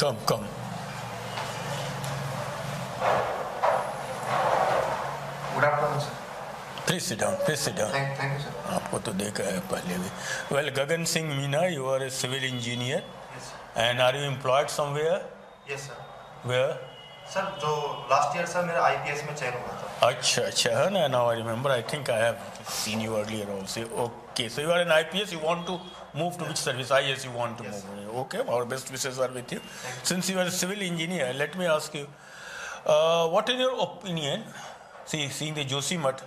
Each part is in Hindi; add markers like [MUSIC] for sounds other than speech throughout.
Come, come. Good afternoon sir Please sit down. Please sit down. Thank thank you sir आपको तो देखा है पहले भी। Well Gagan Singh Meena you are a civil engineer yes and are you employed somewhere yes sir where sir जो लास्ट ईयर सर मेरा आईपीएस में चयन हुआ था। अच्छा अच्छा है ना now I remember I think I have seen you earlier also okay so you are an IPS you want to move to which service? IS you want to Yes. Okay our best wishes are with you since you are a civil engineer let me ask you uh, what is your opinion see seeing the Joshimat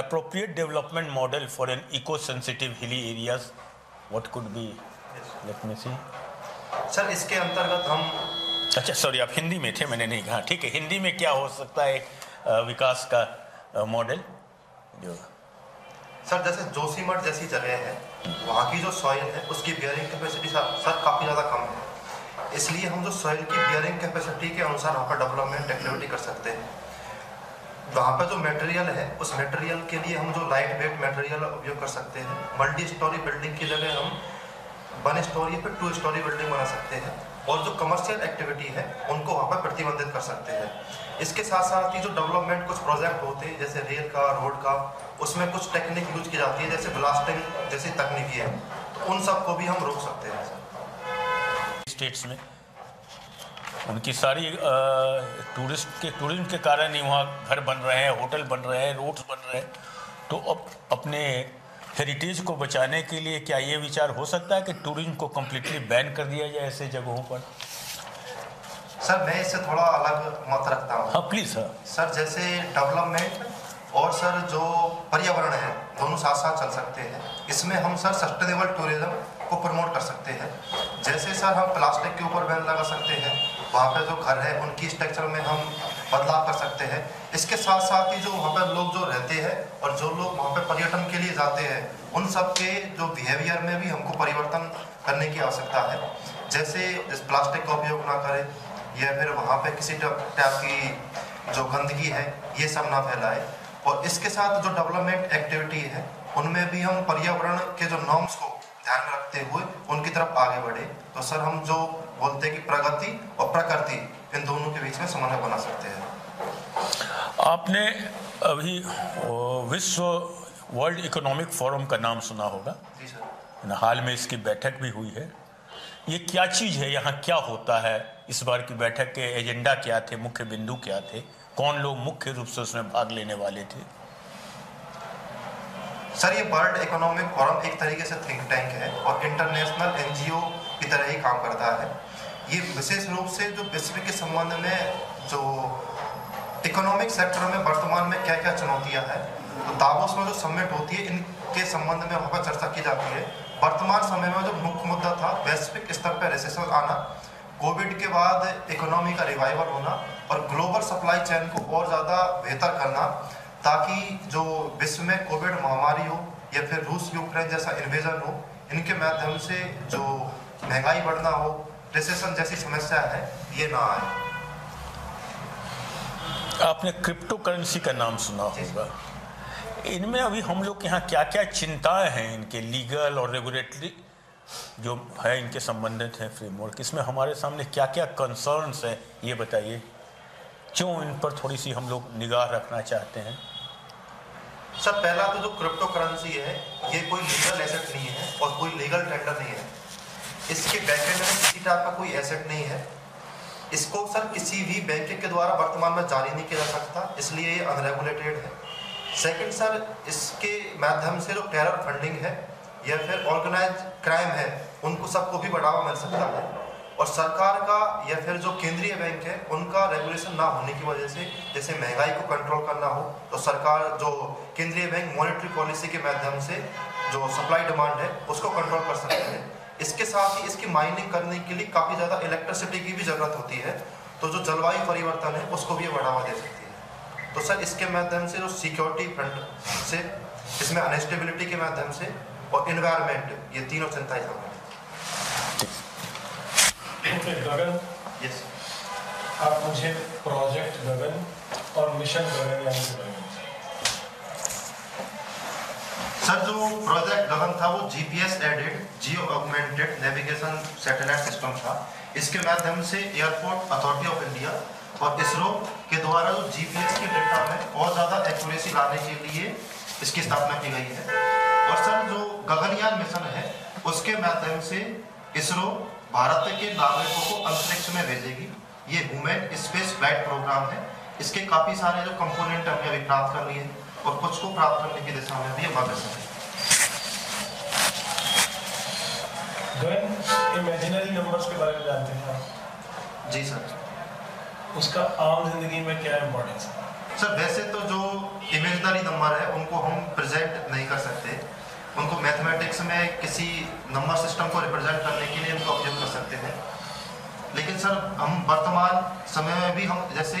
appropriate development model for an eco-sensitive hilly areas what could be let me see sir इसके अंतर्गत हम अच्छा सॉरी आप हिंदी में थे मैंने नहीं कहा ठीक है हिंदी में क्या हो सकता है विकास का मॉडल जो सर जैसे जोशीमठ जैसी जगह है वहाँ की जो सॉइल है उसकी बियरिंग कैपेसिटी सर, सर काफ़ी ज़्यादा कम है। इसलिए हम जो सॉइल की बियरिंग कैपेसिटी के अनुसार वहाँ पर डेवलपमेंट एक्टिविटी कर सकते हैं। वहाँ पर जो मटेरियल है उस मटेरियल के लिए हम जो लाइट वेट मटेरियल उपयोग कर सकते हैं। मल्टी स्टोरी बिल्डिंग की जगह हम वन स्टोरी पर टू स्टोरी बिल्डिंग बना सकते हैं। और जो कमर्शियल एक्टिविटी है, उनको वहाँ पर प्रतिबंधित कर सकते हैं। इसके साथ साथ ही जो डेवलपमेंट कुछ प्रोजेक्ट होते हैं, जैसे रेल का रोड का, उसमें कुछ टेक्निक यूज़ की जाती है, जैसे ब्लास्टिंग जैसी तकनीकी है। तो उन सबको भी हम रोक सकते हैं स्टेट्स में उनकी सारी टूरिस्ट के टूरिज़्म के कारण ही वहाँ घर बन रहे हैं होटल बन रहे हैं रोड्स बन रहे हैं। तो अब अपने हेरिटेज को बचाने के लिए क्या ये विचार हो सकता है कि टूरिज़्म को कम्प्लीटली बैन कर दिया जाए ऐसे जगहों पर? सर मैं इससे थोड़ा अलग मत रखता हूँ। हाँ प्लीज़ सर सर जैसे डेवलपमेंट और सर जो पर्यावरण है दोनों साथ साथ चल सकते हैं। इसमें हम सर सस्टेनेबल टूरिज़्म को प्रमोट कर सकते हैं। जैसे सर हम प्लास्टिक के ऊपर बैन लगा सकते हैं। वहाँ पे जो घर है उनकी स्ट्रक्चर में हम बदलाव कर सकते हैं। इसके साथ साथ ही जो वहाँ पर लोग जो रहते हैं और जो लोग वहाँ पर पर्यटन के लिए जाते हैं, उन सब के जो बिहेवियर में भी हमको परिवर्तन करने की आवश्यकता है। जैसे इस प्लास्टिक का उपयोग ना करें, या फिर वहाँ पे किसी टाइप की जो गंदगी है, ये सब ना फैलाए। और इसके साथ जो डेवलपमेंट एक्टिविटी है, उनमें भी हम पर्यावरण के जो नॉर्म्स को ध्यान रखते हुए उनकी तरफ़ आगे बढ़े। तो सर, हम जो बोलते हैं कि प्रगति और प्रकृति इन दोनों के बीच में समन्वय बना सकते हैं। आपने अभी विश्व वर्ल्ड इकोनॉमिक फोरम का नाम सुना होगा? जी सर। हाल में इसकी बैठक भी हुई है। ये क्या चीज़ है? यहाँ क्या होता है? इस बार की बैठक के एजेंडा क्या थे? मुख्य बिंदु क्या थे? कौन लोग मुख्य रूप से उसमें भाग लेने वाले थे? सर ये वर्ल्ड इकोनॉमिक फोरम एक तरीके से थिंक टैंक है और इंटरनेशनल एनजीओ की तरह ही काम करता है। ये विशेष रूप से जो विश्व के संबंध में जो इकोनॉमिक सेक्टर में वर्तमान में क्या क्या चुनौतियाँ हैं तो दावोस में जो समिट होती है, इनके संबंध में वहाँ पर चर्चा की जाती है। वर्तमान समय में जो मुख्य मुद्दा था, वैश्विक स्तर पर रिसेशन आना कोविड के बाद इकोनॉमी का रिवाइवल होना और ग्लोबल सप्लाई चेन को और ज़्यादा बेहतर करना, ताकि जो विश्व में कोविड महामारी हो या फिर रूस यूक्रेन जैसा इन्वेजन हो, इनके माध्यम से जो महँगाई बढ़ना हो रिसेशन जैसी समस्या है ये ना आए। आपने क्रिप्टो करेंसी का नाम सुना होगा। इनमें अभी हम लोग के यहाँ क्या क्या चिंताएँ हैं इनके लीगल और रेगुलेटरी जो है इनके संबंधित है फ्रेमवर्क इसमें हमारे सामने क्या क्या कंसर्न्स हैं ये बताइए। क्यों इन पर थोड़ी सी हम लोग निगाह रखना चाहते हैं? सर पहला तो जो क्रिप्टो करेंसी है ये कोई लीगल एसेट नहीं है और कोई लीगल टेंडर नहीं है। इसके बैकएंड में किसी टाइप का कोई एसेट नहीं है। इसको सर किसी भी बैंक के द्वारा वर्तमान में जारी नहीं किया जा सकता, इसलिए ये अनरेगुलेटेड है। सेकंड सर इसके माध्यम से जो टेरर फंडिंग है, या फिर ऑर्गेनाइज क्राइम है, उनको सबको भी बढ़ावा मिल सकता है। और सरकार का या फिर जो केंद्रीय बैंक है, उनका रेगुलेशन ना होने की वजह से जैसे महँगाई को कंट्रोल करना हो तो सरकार जो केंद्रीय बैंक मॉनेटरी पॉलिसी के माध्यम से जो सप्लाई डिमांड है, उसको कंट्रोल कर सकते हैं। इसके साथ ही इसकी माइनिंग करने के लिए काफ़ी ज़्यादा इलेक्ट्रिसिटी की भी ज़रूरत होती है। तो जो जलवायु परिवर्तन है उसको भी बढ़ावा दे सकती है। तो सर इसके माध्यम से जो सिक्योरिटी फ्रंट से इसमें अनस्टेबिलिटी के माध्यम से और इन्वायरमेंट ये तीनों चिंताएँ हैं गगन। यस आप मुझे प्रोजेक्ट गगन और मिशन गगन यानी सर जो प्रोजेक्ट गगन था वो GPS aided geo augmented navigation satellite system था इसके माध्यम से एयरपोर्ट अथॉरिटी ऑफ़ इंडिया और इसरो के द्वारा जो जीपीएस के डेटा में और ज़्यादा एक्यूरेसी लाने के लिए इसकी स्थापना की गई है। और सर, जो गगनयान मिशन है, उसके माध्यम से इसरो भारत के नागरिकों को अंतरिक्ष में भेजेगी। ये वुमेन स्पेस फ़्लाइट प्रोग्राम है। इसके काफ़ी सारे जो कंपोनेंट हमने अभी प्राप्त कर लिए और कुछ को प्राप्त करने की दिशा में भी अग्रसर हैं इमेजिनरी नंबर्स के बारे में जानते हैं जी सर। उसका आम ज़िंदगी में क्या इम्पोर्टेंस है? सर वैसे तो जो इमेजनरी नंबर है उनको हम प्रेजेंट नहीं कर सकते। उनको मैथमेटिक्स में किसी नंबर सिस्टम को रिप्रेजेंट करने के लिए उनका उपयोग कर सकते हैं। लेकिन सर हम वर्तमान समय में भी हम जैसे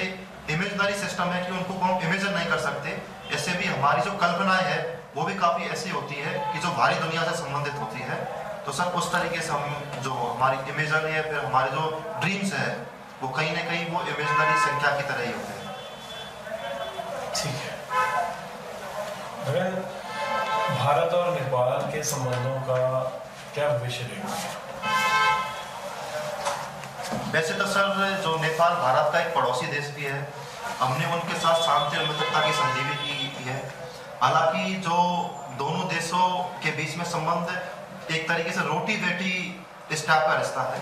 इमेजनरी सिस्टम है कि उनको हम इमेजन नहीं कर सकते। ऐसे भी हमारी जो कल्पनाएँ है वो भी काफ़ी ऐसी होती है कि जो बाहरी दुनिया से संबंधित होती है। तो सर उस तरीके से हम जो हमारी इमेजनरी है फिर हमारे जो ड्रीम्स है वो कहीं ना कहीं वो इमेजनरी संख्या की तरह ही होते हैं। ठीक है। अगर भारत और नेपाल के संबंधों का क्या भविष्य रहेगा? वैसे तो सर जो नेपाल भारत का एक पड़ोसी देश भी है हमने उनके साथ शांति और मित्रता की संधि भी की हालाँकि जो दोनों देशों के बीच में संबंध एक तरीके से रोटी बेटी इस टाइप का रिश्ता है।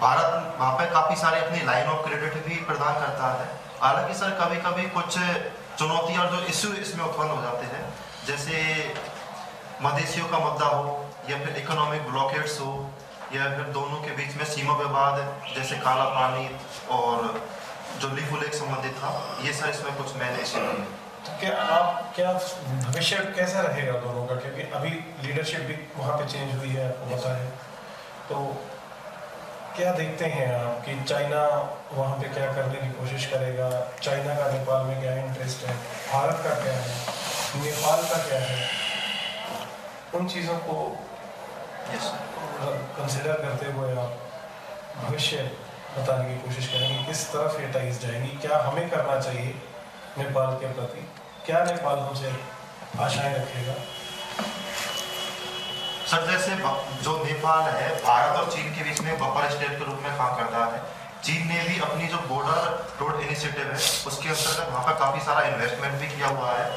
भारत वहाँ पे काफ़ी सारे अपनी लाइन ऑफ़ क्रेडिट भी प्रदान करता है। हालाँकि सर कभी कभी कुछ चुनौती और जो इश्यू इसमें उत्पन्न हो जाते हैं, जैसे मदेशियों का मुद्दा हो, या फिर इकोनॉमिक ब्लॉकेट्स हो, या फिर दोनों के बीच में सीमा विवाद, जैसे काला पानी और जो लिफू लेक संबंधित था, ये सर इसमें कुछ मेन इश्यू तो क्या आप क्या भविष्य कैसा रहेगा दोनों का? क्योंकि अभी लीडरशिप भी वहाँ पे चेंज हुई है आपको पता है। तो क्या देखते हैं आप कि चाइना वहाँ पे क्या करने की कोशिश करेगा? चाइना का नेपाल में क्या इंटरेस्ट है? भारत का क्या है? नेपाल का क्या है? उन चीज़ों को कंसिडर करते हुए आप भविष्य बताने की कोशिश करेंगे किस तरफ़ ये टाइज जाएँगी? क्या हमें करना चाहिए? नेपाल के प्रति। क्या नेपाल हमसे आशाएँ रखेगा? सर, जैसे जो नेपाल है, भारत और चीन के बीच में बफर स्टेट के रूप में काम करता है। चीन ने भी अपनी जो बॉर्डर रोड इनिशिएटिव है, उसके अंतर्गत वहाँ पर काफ़ी सारा इन्वेस्टमेंट भी किया हुआ है।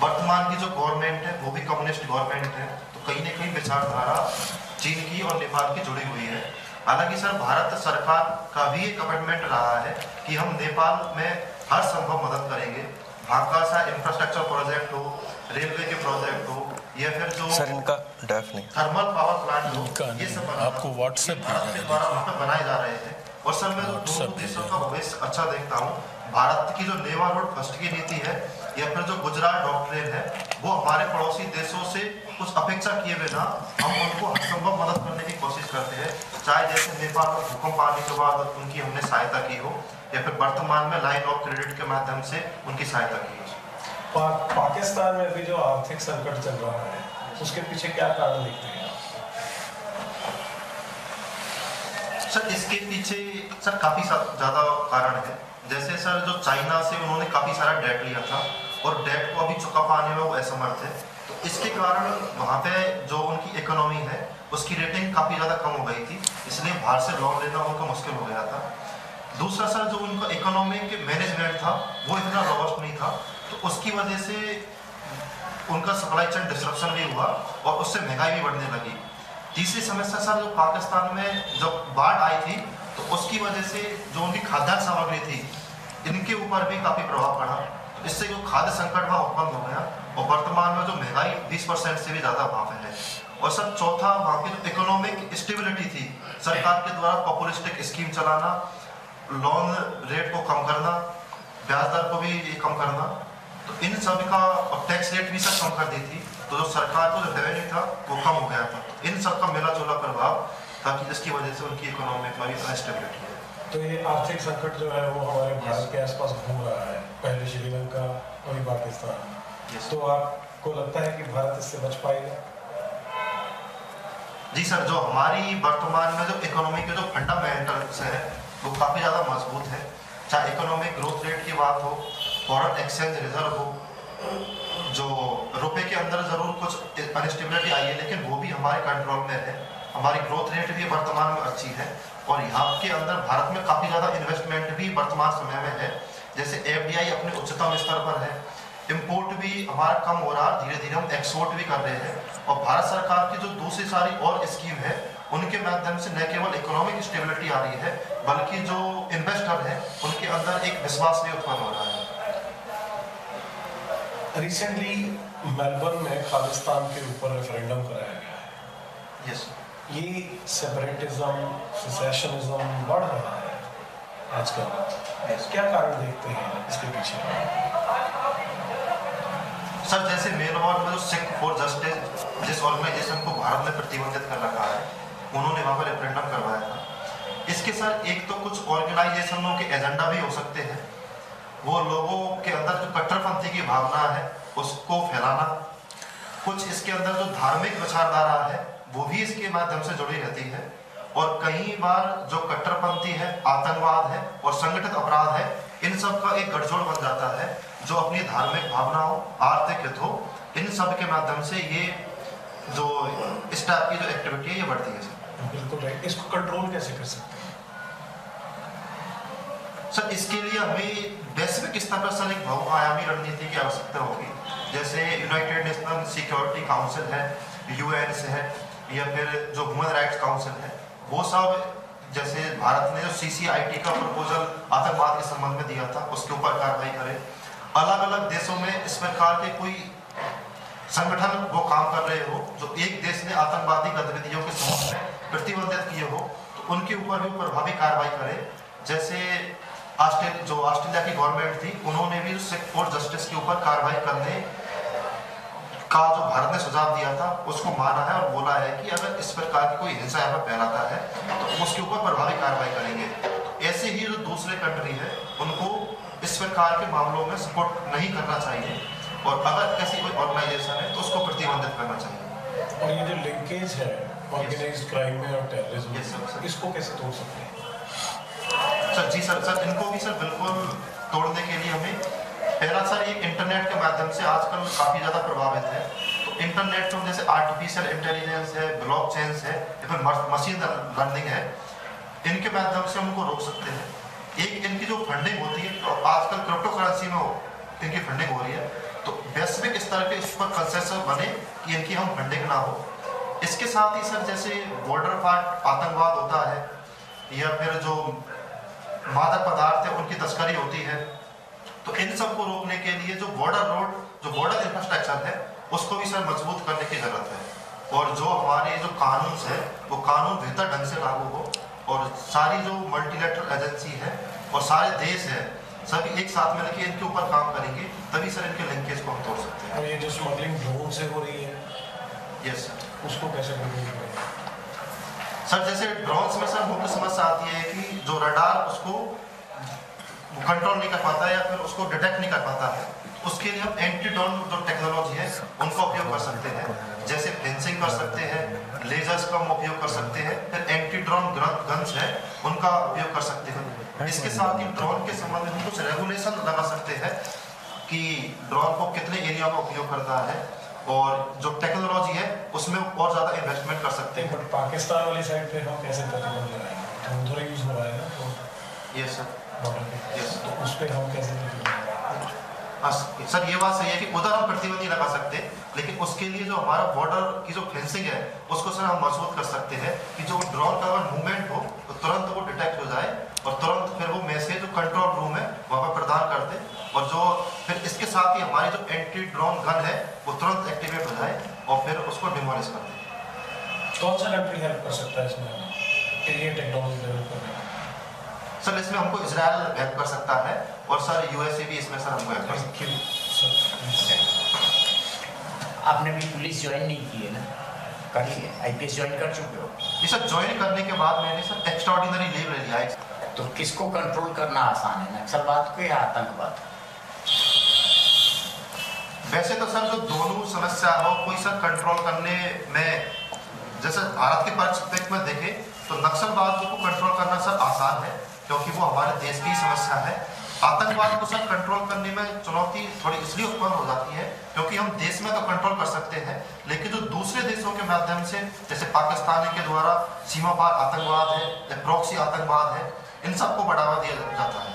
वर्तमान की जो गवर्नमेंट है, वो भी कम्युनिस्ट गवर्नमेंट है। तो कहीं ना कहीं विचारधारा चीन की और नेपाल की जुड़ी हुई है। हालाँकि सर, भारत सरकार का भी एक कमिटमेंट रहा है कि हम नेपाल में हर संभव मदद करेंगे। वहाँ सा इंफ्रास्ट्रक्चर प्रोजेक्ट हो रेलवे के प्रोजेक्ट हो या फिर जो सर इनका डेफ नहीं। थर्मल पावर प्लांट हो ये सब आपको है, द्वारा बनाए जा रहे थे और सर मैं दोनों देशों का भविष्य अच्छा देखता हूँ। भारत की जो नेवा रोड फ़र्स्ट की नीति है या फिर जो गुजरात डॉक्ट्रेन है वो हमारे पड़ोसी देशों से कुछ अपेक्षा किए बिना हम उनको हर संभव मदद करने की कोशिश करते हैं। चाहे जैसे नेपाल में भूकंप आने के बाद उनकी हमने सहायता की हो या फिर वर्तमान में लाइन ऑफ़ क्रेडिट के माध्यम से उनकी सहायता की पा, पाकिस्तान में अभी जो आर्थिक संकट चल रहा है उसके पीछे क्या कारण देखते हैं? सर इसके पीछे सर काफ़ी ज़्यादा कारण है। जैसे सर जो चाइना से उन्होंने काफ़ी सारा डेट लिया था और डेट को अभी चुका पाने में वो असमर्थ है। तो इसके कारण वहाँ पे जो उनकी इकोनॉमी है उसकी रेटिंग काफ़ी ज़्यादा कम हो गई थी इसलिए बाहर से लोन लेना उनका मुश्किल हो गया था। दूसरा सर जो उनका इकोनॉमिक मैनेजमेंट था, वो इतना रॉबस्ट नहीं था तो उसकी वजह से उनका सप्लाई चेन डिस्ट्रप्शन भी हुआ और उससे महँगाई भी बढ़ने लगी। तीसरी समस्या सर, जो पाकिस्तान में जब बाढ़ आई थी तो उसकी वजह से जो उनकी खाद्यान्न सामग्री थी, इनके ऊपर भी काफ़ी प्रभाव पड़ा। तो इससे जो खाद्य संकट वहाँ उत्पन्न हो गया और वर्तमान में जो महँगाई 20 परसेंट से भी ज़्यादा वहाँ है। और सर, चौथा वहाँ की जो इकोनॉमिक स्टेबिलिटी थी, सरकार के द्वारा पॉपुलिस्टिक स्कीम चलाना लोन रेट को कम करना ब्याज दर को भी कम करना तो इन सब का और टैक्स रेट भी सब कम कर दी थी तो जो सरकार को जो रेवेन्यू था वो कम हो गया था। तो इन सब का मिला जुला प्रभाव ताकि जिसकी वजह से उनकी इकोनॉमिक में भी अनस्टेबिलिटी है। तो ये आर्थिक संकट जो है वो हमारे भारत के आसपास घूम रहा है। पहले श्रीलंका अभी पाकिस्तान. तो आपको लगता है कि भारत इससे बच पाएगा? जी सर जो हमारी वर्तमान में जो इकोनॉमी के जो फंडामेंटल्स है वो काफ़ी ज़्यादा मज़बूत है। चाहे इकोनॉमिक ग्रोथ रेट की बात हो फॉरेन एक्सचेंज रिज़र्व हो, जो रुपए के अंदर ज़रूर कुछ अनस्टेबिलिटी आई है, लेकिन वो भी हमारे कंट्रोल में है। हमारी ग्रोथ रेट भी वर्तमान में अच्छी है और यहाँ के अंदर भारत में काफ़ी ज़्यादा इन्वेस्टमेंट भी वर्तमान समय में है। जैसे एफ़ अपने उच्चतम स्तर पर है। इम्पोर्ट भी हमारा कम हो रहा है धीरे धीरे हम एक्सपोर्ट भी कर रहे हैं। और भारत सरकार की जो दूसरी सारी और स्कीम है उनके माध्यम से न केवल इकोनॉमिक स्टेबिलिटी आ रही है बल्कि जो इन्वेस्टर है उनके अंदर एक विश्वास भी उत्पन्न हो रहा है। रिसेंटली मेलबर्न में खालिस्तान के ऊपर रेफरेंडम कराया गया है। यस ये सेपरेटिज्म सिसेशनिज्म बढ़ रहा है आजकल। Yes. क्या कारण देखते हैं इसके पीछे? सर जैसे मेलबर्न में जो सिख फॉर जस्टिस जिस ऑर्गेनाइजेशन को भारत ने प्रतिबंधित कर रखा है उन्होंने वहाँ पर रेफरेंडम करवाया था। इसके सर एक तो कुछ ऑर्गेनाइजेशनों के एजेंडा भी हो सकते हैं। वो लोगों के अंदर जो कट्टरपंथी की भावना है, उसको फैलाना। कुछ इसके अंदर जो धार्मिक विचारधारा है, वो भी इसके माध्यम से जुड़ी रहती है। और कई बार जो कट्टरपंथी है, आतंकवाद है और संगठित अपराध है, इन सब का एक गठजोड़ बन जाता है, जो अपनी धार्मिक भावना हो आर्थिक हित, इन सब के माध्यम से ये जो इस टाइप की जो एक्टिविटी है, ये बढ़ती है बिल्कुल राइट इसको कंट्रोल कैसे कर सकते हैं? सर इसके लिए हमें वैश्विक स्तर पर सर एक बहुआयामी रणनीति की आवश्यकता होगी। जैसे यूनाइटेड नेशनल सिक्योरिटी काउंसिल है यूएन से है, या फिर जो ह्यूमन राइट्स काउंसिल है, वो सब, जैसे भारत ने जो सीसीआईटी का प्रपोजल आतंकवाद के संबंध में दिया था, उसके ऊपर कार्रवाई करे। अलग अलग देशों में इस प्रकार के कोई संगठन वो काम कर रहे हो, जो एक देश ने आतंकवादी गतिविधियों के संबंध में प्रतिबंधित किए हो तो उनके ऊपर भी प्रभावी कार्रवाई करे। जैसे ऑस्ट्रेलिया जो ऑस्ट्रेलिया की गवर्नमेंट थी, उन्होंने भी सिख फॉर जस्टिस के ऊपर कार्रवाई करने का जो भारत ने सुझाव दिया था, उसको माना है और बोला है कि अगर इस प्रकार की कोई हिंसा यहाँ पर फैलाता है तो उसके ऊपर प्रभावी कार्रवाई करेंगे। ऐसे ही जो दूसरे कंट्री है, उनको इस प्रकार के मामलों में सपोर्ट नहीं करना चाहिए। और अगर ऐसी कोई ऑर्गेनाइजेशन है तो उसको प्रतिबंधित करना चाहिए। और ये जो लिंकेज है ऑर्गेनाइज्ड क्राइम में और टेररिज्म. इसको कैसे तोड़ सकते हैं? सर जी सर सर इनको भी सर बिल्कुल तोड़ने के लिए हमें पहला सर ये इंटरनेट के माध्यम से आजकल काफ़ी ज़्यादा प्रभावित है। तो इंटरनेट में जैसे आर्टिफिशियल इंटेलिजेंस है ब्लॉक चेन्स है या फिर मशीन लर्निंग है इनके माध्यम से हम उनको रोक सकते हैं। एक इनकी जो फंडिंग होती है तो आजकल क्रिप्टो करेंसी में हो- इनकी फंडिंग हो रही है। तो वैश्विक स्तर पे इस पर कंसेंसस बने कि इनकी हम फंडिंग ना हो। इसके साथ ही सर, जैसे बॉर्डर फाट आतंकवाद होता है, या फिर जो मादक पदार्थ है, उनकी तस्करी होती है तो इन सबको रोकने के लिए जो बॉर्डर रोड जो बॉर्डर इंफ्रास्ट्रक्चर है, उसको भी सर मज़बूत करने की ज़रूरत है। और जो हमारे जो कानून है, वो कानून बेहतर ढंग से लागू हो, और सारी जो मल्टीलेटरल एजेंसी है, और सारे देश है, सभी एक साथ मिलकर इनके ऊपर काम करेंगे। तभी सर इनके लिंकेज को हम तोड़ सकते हैं। और ये जो स्मगलिंग ड्रोन से हो रही है? यस सर उसको कैसे सर जैसे ड्रोन्स में सर मुख्य समस्या आती है कि जो रडार उसको कंट्रोल नहीं कर पाता या फिर उसको डिटेक्ट नहीं कर पाता है उसके लिए हम एंटी ड्रोन जो टेक्नोलॉजी है उनका उपयोग कर सकते हैं। जैसे फेंसिंग कर सकते हैं लेजर्स का हम उपयोग कर सकते हैं फिर एंटी ड्रोन गन्स है उनका उपयोग कर सकते हैं। इसके साथ ही ड्रोन के संबंध में कुछ रेगुलेशन लगा सकते हैं कि ड्रोन को कितने एरिया में उपयोग करता है और जो टेक्नोलॉजी है उसमें और ज़्यादा इन्वेस्टमेंट कर सकते हैं। बट पाकिस्तान वाली साइड पे हम कैसे प्रतिबंध लगाएँगे तो उधर यूज़ हो रहा है ना तो ये सर बॉर्डर पे Yes. तो उस पर हम कैसे प्रतिबंध सर ये बात सही है कि उधर हम प्रतिबंध नहीं लगा सकते लेकिन उसके लिए जो हमारा बॉर्डर की जो फेंसिंग है उसको सर हम मज़बूत कर सकते हैं कि जो ड्रोन का अगर मूवमेंट हो तो तुरंत वो डिटेक्ट हो जाए और तुरंत फिर वो मैसेज जो कंट्रोल रूम है वहाँ पर प्रदान कर दे और जो फिर इसके साथ ही हमारी जो एंटी ड्रोन गन है वो तुरंत एक्टिवेट हो जाए और फिर उसको डिमोलिश कर दे। कौन सा कंट्री हेल्प कर सकता है इसमें? ये टेक्नोलॉजी डेवलप करने में सर इसमें हमको इसराइल हेल्प कर सकता है और सर यूएसए भी इसमें सर हमको हेल्प कर सकता आपने भी पुलिस ज्वाइन नहीं की है ना? करी है आईपीएस ज्वाइन कर चुके हो? ये सर ज्वाइन करने के बाद मैंने सर एक्स्ट्राऑर्डिनरी लीव ले लिया है। तो किसको कंट्रोल करना आसान है? नक्सलवाद को या आतंकवाद वैसे तो सर, जो दोनों समस्या हो, कोई सर कंट्रोल करने में, जैसे भारत के परिप्रेक्ष्य में देखें तो नक्सलवाद को कंट्रोल करना सर आसान है, क्योंकि वो हमारे देश की समस्या है। आतंकवाद को सर कंट्रोल करने में चुनौती थोड़ी इसलिए उत्पन्न हो जाती है, क्योंकि हम देश में तो कंट्रोल कर सकते हैं, लेकिन जो दूसरे देशों के माध्यम से, जैसे पाकिस्तान के द्वारा सीमा पार आतंकवाद है, या प्रॉक्सी आतंकवाद है इन सबको बढ़ावा दिया जाता है।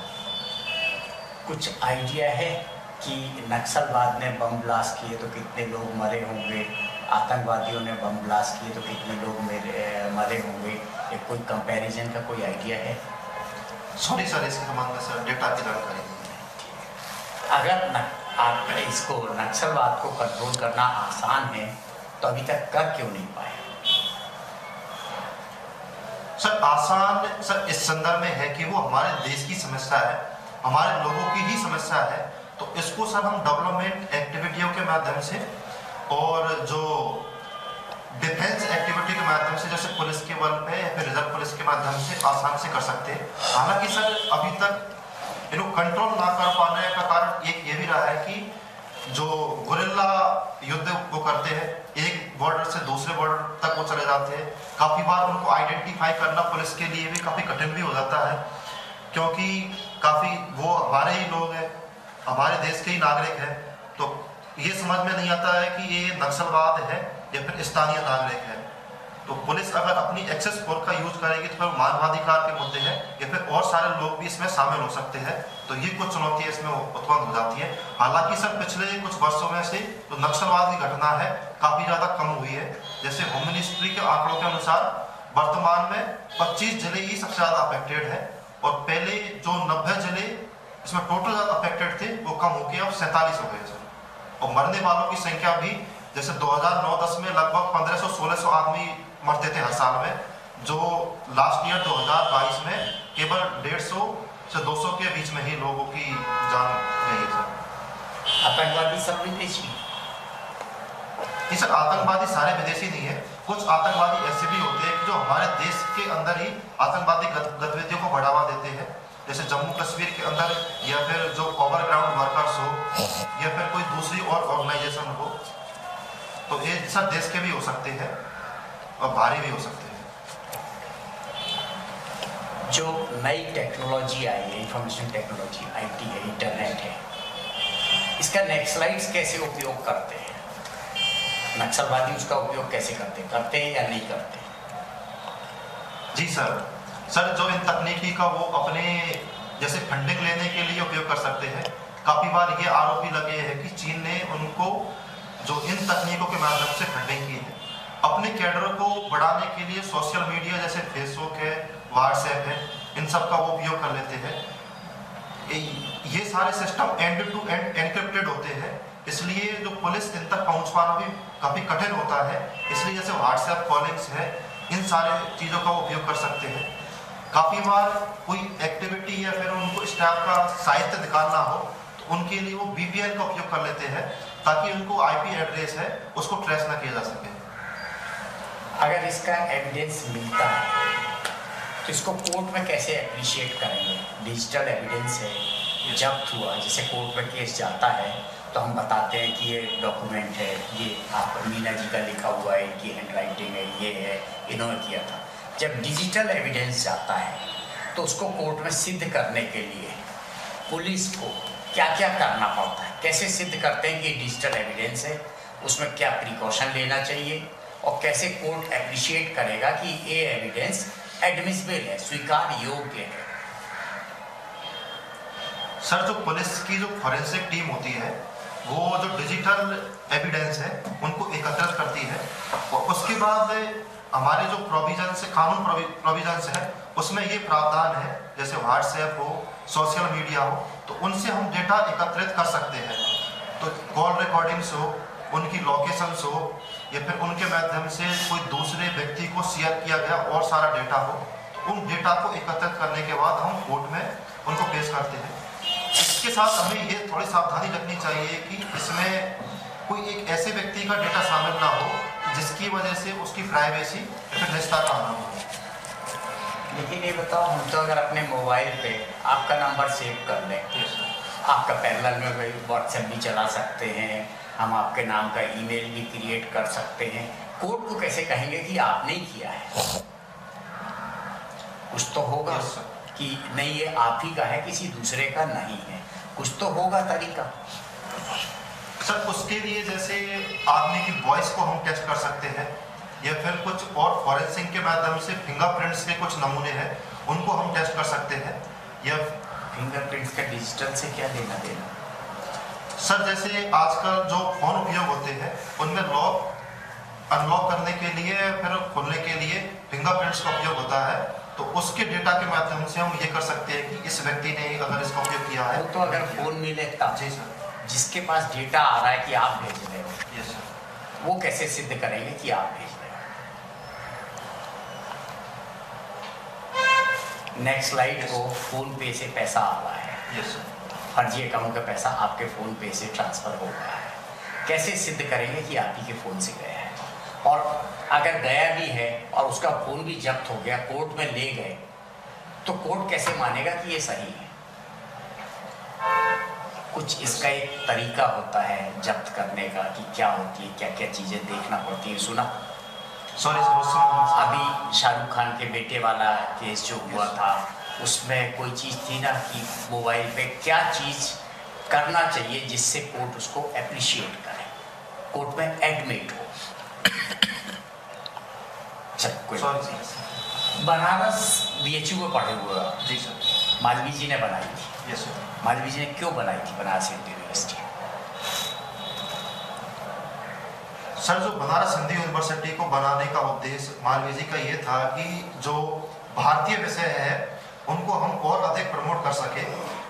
कुछ आइडिया है कि नक्सलवाद ने बम ब्लास्ट किए तो कितने लोग मरे होंगे? आतंकवादियों ने बम ब्लास्ट किए तो कितने लोग मेरे मरे होंगे? एक कोई कंपैरिजन का कोई आइडिया है? सॉरी सर इसके संबंध में सर डेटा की जानकारी अगर न, आप इसको नक्सलवाद को कंट्रोल करना आसान है तो अभी तक कर क्यों नहीं पाए? सर आसान सर इस संदर्भ में है कि वो हमारे देश की समस्या है, हमारे लोगों की ही समस्या है तो इसको सर हम डेवलपमेंट एक्टिविटियों के माध्यम से और जो डिफेंस एक्टिविटी के माध्यम से, जैसे पुलिस के बल पे या फिर रिज़र्व पुलिस के माध्यम से आसान से कर सकते हैं। हालाँकि सर, अभी तक इनको कंट्रोल ना कर पाने का कारण एक ये भी रहा है कि जो गुरिल्ला युद्ध वो करते हैं, एक बॉर्डर से दूसरे बॉर्डर तक वो चले जाते हैं। काफ़ी बार उनको आइडेंटिफाई करना पुलिस के लिए भी काफ़ी कठिन भी हो जाता है, क्योंकि काफ़ी वो हमारे ही लोग हैं, हमारे देश के ही नागरिक हैं। तो ये समझ में नहीं आता है कि ये नक्सलवाद है या फिर स्थानीय नागरिक है। तो पुलिस अगर अपनी एक्सेस फोर्स का यूज़ करेगी तो फिर मानवाधिकार के मुद्दे हैं, या फिर और सारे लोग भी इसमें शामिल हो सकते हैं। तो ये कुछ चुनौतियाँ इसमें उत्पन्न हो जाती है। हालाँकि सर, पिछले कुछ वर्षों में से जो तो नक्सलवाद की घटना है, काफ़ी ज़्यादा कम हुई है। जैसे होम मिनिस्ट्री के आंकड़ों के अनुसार, वर्तमान में 25 ज़िले ही सबसे ज़्यादा अफेक्टेड है, और पहले जो नब्बे ज़िले इसमें टोटल ज़्यादा अफेक्टेड थे, वो कम हो होकर अब सैंतालीस हो गए और मरने वालों की संख्या भी, जैसे 2009-10 में लगभग 1500-1600 आदमी मरते थे हर साल में जो लास्ट ईयर 2022 में केवल 150 से 200 के बीच में ही लोगों की जान गई सर आतंकवादी सब विदेशी। जी सर आतंकवादी सारे विदेशी नहीं है कुछ आतंकवादी ऐसे भी होते हैं जो हमारे देश के अंदर ही आतंकवादी गतिविधियों को बढ़ावा देते हैं। जैसे जम्मू कश्मीर के अंदर या फिर जो ओवरग्राउंड वर्कर्स हो या फिर कोई दूसरी और ऑर्गेनाइजेशन हो तो ये सर देश के भी हो सकते हैं। और भारी भी हो सकते हैं। जो नई टेक्नोलॉजी आई है इंफॉर्मेशन टेक्नोलॉजी आईटी है इंटरनेट है इसका नेक्सलाइट्स कैसे उपयोग करते हैं? नक्सलवादी उसका उपयोग कैसे करते हैं? करते हैं या नहीं करते जी सर सर जो इन तकनीकी का वो अपने जैसे फंडिंग लेने के लिए उपयोग कर सकते हैं काफ़ी बार ये आरोप भी लगे हैं कि चीन ने उनको जो इन तकनीकों के माध्यम से फंडिंग की है अपने कैडर को बढ़ाने के लिए सोशल मीडिया जैसे फेसबुक है व्हाट्सएप है, इन सब का वो उपयोग कर लेते हैं। ये सारे system end to end encrypted होते हैं। इसलिए जो पुलिस इन तक पहुँच पाना भी काफ़ी कठिन होता है। इसलिए जैसे व्हाट्सएप कॉलिंग्स है, इन सारे चीज़ों का उपयोग कर सकते हैं। काफ़ी बार कोई एक्टिविटी या फिर उनको स्टाफ का साहित्य निकालना हो तो उनके लिए वो बीपीएल का उपयोग कर लेते हैं, ताकि उनको आईपी एड्रेस है, उसको ट्रेस ना किया जा सके। अगर इसका एविडेंस मिलता है तो इसको कोर्ट में कैसे अप्रिशिएट करेंगे? डिजिटल एविडेंस है, जब्त हुआ। जैसे कोर्ट में केस जाता है तो हम बताते हैं कि ये डॉक्यूमेंट है, ये आप मीना जी का लिखा हुआ है, इनकी हैंड राइटिंग है, ये है, इन्होंने किया था। जब डिजिटल एविडेंस जाता है तो उसको कोर्ट में सिद्ध करने के लिए पुलिस को क्या क्या करना पड़ता है? कैसे सिद्ध करते हैं कि डिजिटल एविडेंस है? उसमें क्या प्रिकॉशन लेना चाहिए? और कैसे कोर्ट अप्रिशिएट करेगा कि ये एविडेंस एडमिसिबल है स्वीकार योग्य है। सर जो पुलिस की जो फॉरेंसिक टीम होती है, वो जो डिजिटल एविडेंस है, उनको एकत्रित करती है और उसके बाद हमारे जो प्रोविज़न से कानून प्रोविज़न है, उसमें ये प्रावधान है, जैसे व्हाट्सएप हो सोशल मीडिया हो तो उनसे हम डेटा एकत्रित कर सकते हैं। तो कॉल रिकॉर्डिंग्स हो उनकी लोकेशंस हो या फिर उनके माध्यम से कोई दूसरे व्यक्ति को शेयर किया गया और सारा डेटा हो तो उन डेटा को एकत्रित करने के बाद हम कोर्ट में उनको पेश करते हैं। इसके साथ हमें ये थोड़ी सावधानी रखनी चाहिए कि इसमें कोई एक ऐसे व्यक्ति का डेटा शामिल ना हो जिसकी वजह से उसकी प्राइवेसी फिर रिश्ता का ना हो। लेकिन ये बताओ हम तो अगर अपने मोबाइल पे आपका नंबर सेव कर लें आपका पैरल में व्हाट्सएप भी चला सकते हैं हम आपके नाम का ईमेल भी क्रिएट कर सकते हैं। कोर्ट को कैसे कहेंगे कि आपने ही किया है? कुछ तो होगा कि नहीं ये आप ही का है किसी दूसरे का नहीं है। कुछ तो होगा तरीका। सर उसके लिए जैसे आदमी की वॉइस को हम टेस्ट कर सकते हैं या फिर कुछ और फॉरेंसिक के माध्यम से फिंगरप्रिंट्स के कुछ नमूने हैं उनको हम टेस्ट कर सकते हैं। या फिंगरप्रिंट्स का डिजिटल से क्या लेना देना सर जैसे आजकल जो फ़ोन उपयोग होते हैं उनमें लॉक अनलॉक करने के लिए फिर खोलने के लिए फिंगरप्रिंट्स का उपयोग होता है। तो उसके डेटा के माध्यम से हम ये कर सकते हैं कि इस व्यक्ति ने अगर इसका उपयोग किया है। तो अगर फ़ोन मिले तब जी सर। जिसके पास डेटा आ रहा है कि आप भेज रहे हो यस सर वो कैसे सिद्ध करेंगे कि आप भेज रहे हो? नेक्स्ट स्लाइड को फ़ोन पे से पैसा आ रहा है। यस सर फर्जी अकाउंट का पैसा आपके फ़ोन पे से ट्रांसफ़र हो गया है। कैसे सिद्ध करेंगे कि आप ही के फ़ोन से गया है? और अगर गया भी है और उसका फ़ोन भी जब्त हो गया कोर्ट में ले गए तो कोर्ट कैसे मानेगा कि ये सही है? कुछ इसका एक तरीका होता है जब्त करने का कि क्या होती है क्या क्या चीज़ें देखना पड़ती है। सुना? सॉरी सर अभी शाहरुख खान के बेटे वाला केस जो हुआ था उसमें कोई चीज़ थी ना कि मोबाइल पे क्या चीज़ करना चाहिए जिससे कोर्ट उसको अप्रिशिएट करे। कोर्ट में एडमिट हो। चल कोई सॉरी बनारस बीएचयू में पढ़े हुए जी सर मालवीय जी ने बनाई थी? यस सर मालवीय जी ने क्यों बनाई थी बनारस हिंदू यूनिवर्सिटी सर जो बनारस हिंदी यूनिवर्सिटी को बनाने का उद्देश्य मालवीय जी का ये था कि जो भारतीय विषय है उनको हम और अधिक प्रमोट कर सके,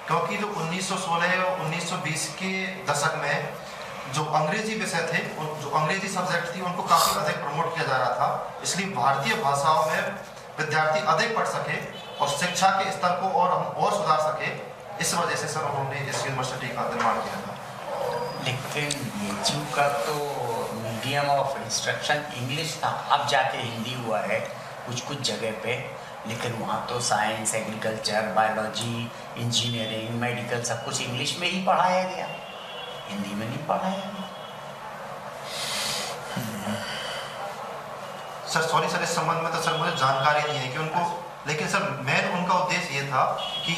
क्योंकि जो 1916 और 1920 के दशक में जो अंग्रेज़ी विषय थे जो अंग्रेज़ी सब्जेक्ट थी, उनको काफ़ी अधिक प्रमोट किया जा रहा था। इसलिए भारतीय भाषाओं में विद्यार्थी अधिक पढ़ सके और शिक्षा के स्तर को और हम और सुधार सके, इस वजह से सर उन्होंने इस यूनिवर्सिटी का निर्माण किया था। लेकिन बीएचयू का तो मीडियम ऑफ़ इंस्ट्रक्शन इंग्लिश था। अब जाके हिंदी हुआ है कुछ कुछ जगह पे। लेकिन वहाँ तो science agriculture biology engineering medical सब कुछ इंग्लिश में ही पढ़ाया गया। हिंदी में नहीं पढ़ाया गया। सर सॉरी सर, इस संबंध में तो सर मुझे जानकारी नहीं है कि उनको, लेकिन सर, मेन उनका उद्देश्य ये था कि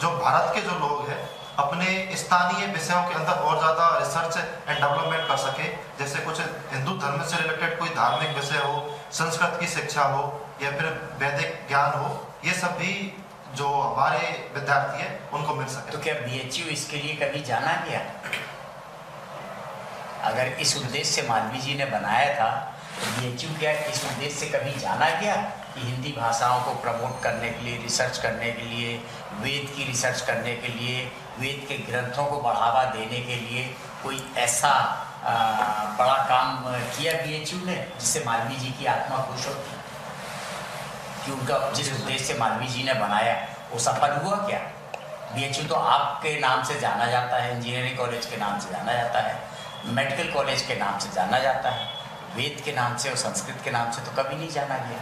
जो भारत के जो लोग हैं, अपने स्थानीय विषयों के अंदर और ज़्यादा रिसर्च एंड डेवलपमेंट कर सके, जैसे कुछ हिंदू धर्म से रिलेटेड कोई धार्मिक विषय हो, संस्कृत की शिक्षा हो या फिर वैदिक ज्ञान हो ये सब भी जो हमारे विद्यार्थी है उनको मिल सके। तो क्या बीएचयू इसके लिए कभी जाना गया? अगर इस उद्देश्य से मालवीय जी ने बनाया था तो बीएचयू क्या इस उद्देश्य से कभी जाना गया कि हिंदी भाषाओं को प्रमोट करने के लिए रिसर्च करने के लिए वेद की रिसर्च करने के लिए वेद के ग्रंथों को बढ़ावा देने के लिए कोई ऐसा आ, बड़ा काम किया बीएचयू ने जिससे मालवीय जी की आत्मा खुश होती कि उनका जिस उद्देश्य से मालवीय जी ने बनाया, वो सफल हुआ क्या? बीएचयू तो आपके नाम से जाना जाता है इंजीनियरिंग कॉलेज के नाम से जाना जाता है मेडिकल कॉलेज के नाम से जाना जाता है, वेद के नाम से और संस्कृत के नाम से तो कभी नहीं जाना गया।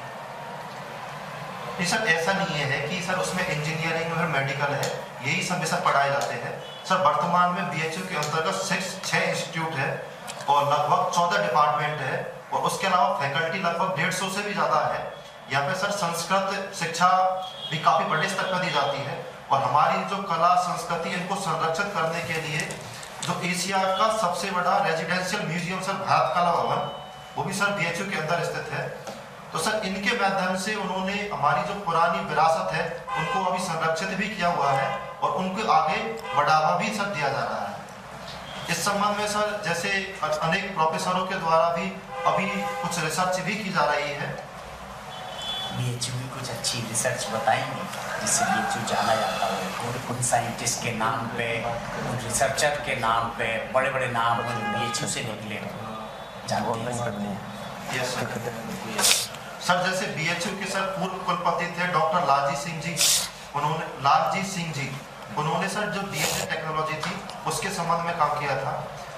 सर, ऐसा नहीं है कि सर उसमें इंजीनियरिंग और मेडिकल है, यही सब विषय पढ़ाए जाते हैं। सर, वर्तमान में बीएचयू के अंतर्गत सिक्स छः इंस्टीट्यूट है और लगभग चौदह डिपार्टमेंट है और उसके अलावा फैकल्टी लगभग डेढ़ सौ से भी ज़्यादा है। यहाँ पे सर, संस्कृत शिक्षा भी काफ़ी बड़े स्तर पर दी जाती है और हमारी जो कला, संस्कृति, इनको संरक्षित करने के लिए जो एशिया का सबसे बड़ा रेजिडेंशियल म्यूज़ियम सर, भारत कला भवन वो भी सर बीएचयू के अंदर स्थित है। तो सर, इनके माध्यम से उन्होंने हमारी जो पुरानी विरासत है, उनको अभी संरक्षित भी किया हुआ है और उनको आगे बढ़ावा भी सर दिया जा रहा है। इस संबंध में सर, जैसे अनेक प्रोफेसरों के द्वारा भी अभी कुछ रिसर्च भी की जा रही है। बीएचयू की कुछ अच्छी रिसर्च बताएँगे जिससे बीएचयू जाना जाता हो उन साइंटिस्ट के नाम पे उन रिसर्चर के नाम पे बड़े बड़े नाम हो जो बीएचयू से निकले सर जैसे बीएचयू के सर पूर्व कुलपति थे डॉक्टर लालजी सिंह जी उन्होंने लालजी सिंह जी उन्होंने सर जो डीएनए टेक्नोलॉजी थी उसके संबंध में काम किया था।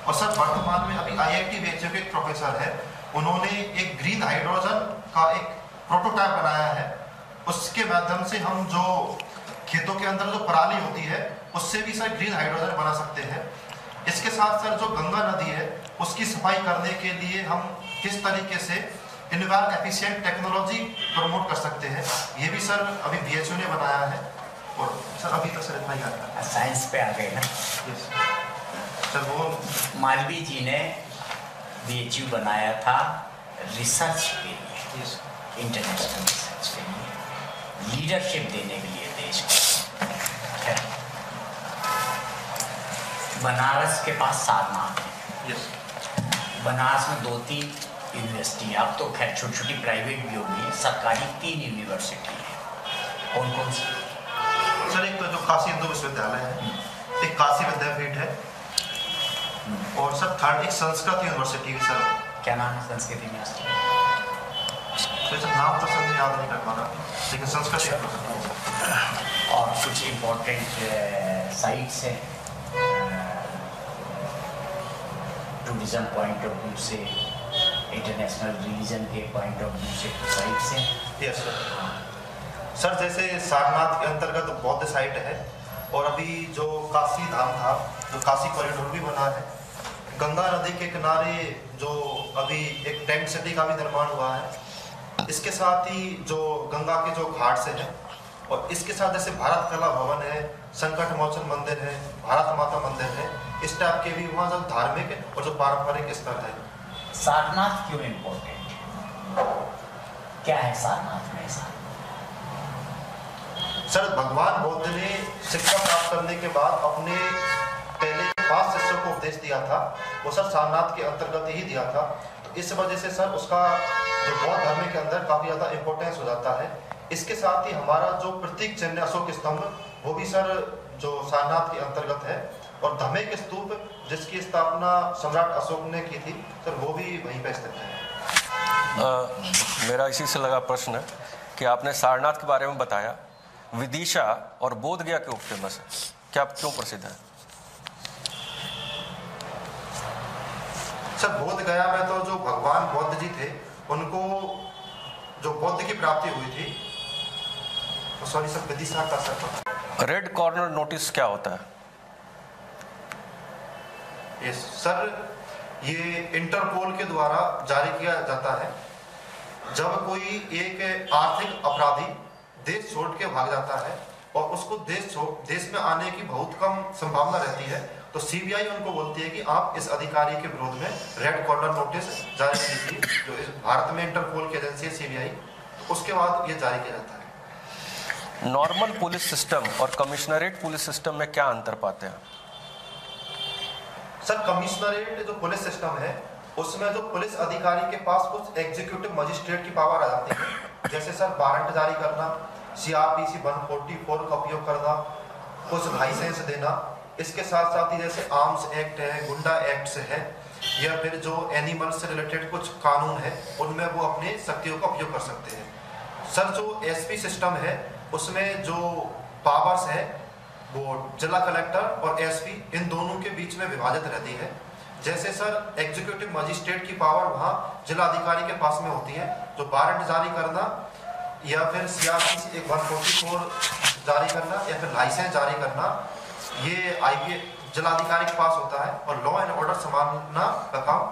और सर वर्तमान में अभी आईआईटी बीएचयू के एक प्रोफेसर है उन्होंने एक ग्रीन हाइड्रोजन का एक प्रोटोटाइप बनाया है। उसके माध्यम से हम जो खेतों के अंदर जो पराली होती है उससे भी सर ग्रीन हाइड्रोजन बना सकते हैं। इसके साथ सर जो गंगा नदी है उसकी सफ़ाई करने के लिए हम किस तरीके से इन्वायर एफिशिएंट टेक्नोलॉजी प्रमोट कर सकते हैं ये भी सर अभी बीएचयू ने बनाया है। और सर अभी तक सर इतना ही आता साइंस पे आ गए ना? सर वो मालवीय जी ने बी बनाया था रिसर्च के लिए। इंटरनेशनल रिसर्च के लिए लीडरशिप देने के लिए देश को। बनारस के पास सारनाथ है यस बनारस में दो तीन यूनिवर्सिटी अब तो खैर छोटी छोटी प्राइवेट भी होगी। सरकारी तीन यूनिवर्सिटी है। कौन कौन सी? सर एक तो जो काशी हिंदू विश्वविद्यालय है एक काशी विद्यापीठ है। और सर थर्ड एक संस्कृत यूनिवर्सिटी है सर। क्या नाम है संस्कृत यूनिवर्सिटी तो सर नाम तो मुझे याद नहीं कर पा रहा लेकिन संस्कृत और कुछ इम्पोर्टेंट साइट्स हैं टूरिज़्म पॉइंट ऑफ़ व्यू से इंटरनेशनल रिलीजन के पॉइंट ऑफ़ व्यू से साइट्स हैं यस सर सर जैसे सारनाथ के अंतर्गत बौद्ध साइट है और अभी जो काशी धाम था जो काशी कॉरिडोर भी बना है गंगा नदी के किनारे जो अभी एक टेंट सिटी का भी निर्माण हुआ है इसके साथ ही जो गंगा के जो घाट से है और इसके साथ जैसे भारत कला भवन है संकट मोचन मंदिर है भारत माता मंदिर है इस टाइप के भी वहाँ जो धार्मिक और जो पारंपरिक स्थल है। सारनाथ क्यों इम्पोर्टेंट क्या है सारनाथ में सर भगवान बुद्ध ने शिक्षा प्राप्त करने के बाद अपने पहले पाँच शिष्यों को उपदेश दिया था। वो सर सारनाथ के अंतर्गत ही दिया था। तो इस वजह से सर उसका जो बौद्ध धर्म के अंदर काफ़ी ज़्यादा इम्पोर्टेंस हो जाता है। इसके साथ ही हमारा जो प्रतीक चिन्ह अशोक स्तंभ वो भी सर जो सारनाथ के अंतर्गत है। और धमेक स्तूप जिसकी स्थापना सम्राट अशोक ने की थी सर वो भी वहीं पे स्थित है। मेरा इसी से लगा प्रश्न है कि आपने सारनाथ के बारे में बताया विदिशा और बोध गया क्यों फ़ेमस है क्या क्यों प्रसिद्ध है? सर बोध गया में तो जो भगवान बौद्ध जी थे उनको जो बौद्ध की प्राप्ति हुई थी तो सॉरी सर विदिशा का सर पता रेड कॉर्नर नोटिस क्या होता है? यस सर ये इंटरपोल के द्वारा जारी किया जाता है। जब कोई एक आर्थिक अपराधी देश छोड़ के भाग जाता है और उसको देश देश में आने की बहुत कम संभावना रहती है तो सीबीआई उनको बोलती है कि आप इस अधिकारी के विरोध में रेड कॉर्नर नोटिस जारी कीजिए जो इस भारत में इंटरपोल की एजेंसी है सीबीआई उसके बाद ये जारी किया जाता है। नॉर्मल पुलिस सिस्टम और कमिश्नरेट पुलिस सिस्टम में क्या अंतर पाते हैं? सर कमिश्नरेट जो पुलिस सिस्टम है उसमें जो पुलिस अधिकारी के पास कुछ एग्जीक्यूटिव मजिस्ट्रेट की पावर आ जाती है। जैसे सर वारंट जारी करना सीआरपीसी 144 का उपयोग करना कुछ लाइसेंस देना इसके साथ साथ ही जैसे आर्म्स एक्ट है, गुंडा एक्ट है, या फिर जो एनिमल से रिलेटेड कुछ कानून है, उनमें वो अपने शक्तियों का उपयोग कर सकते हैं। सर, जो एसपी सिस्टम है, उसमें जो पावर्स है, वो जिला कलेक्टर और एसपी, इन दोनों के बीच में विभाजित रहती है। जैसे सर एग्जीक्यूटिव मजिस्ट्रेट की पावर वहाँ जिला अधिकारी के पास में होती है, जो वारंट जारी करना, या फिर सीआरपी एक वन जारी करना, या फिर लाइसेंस जारी करना ये आईपी जिलाधिकारी के पास होता है और लॉ एंड ऑर्डर संभालना का काम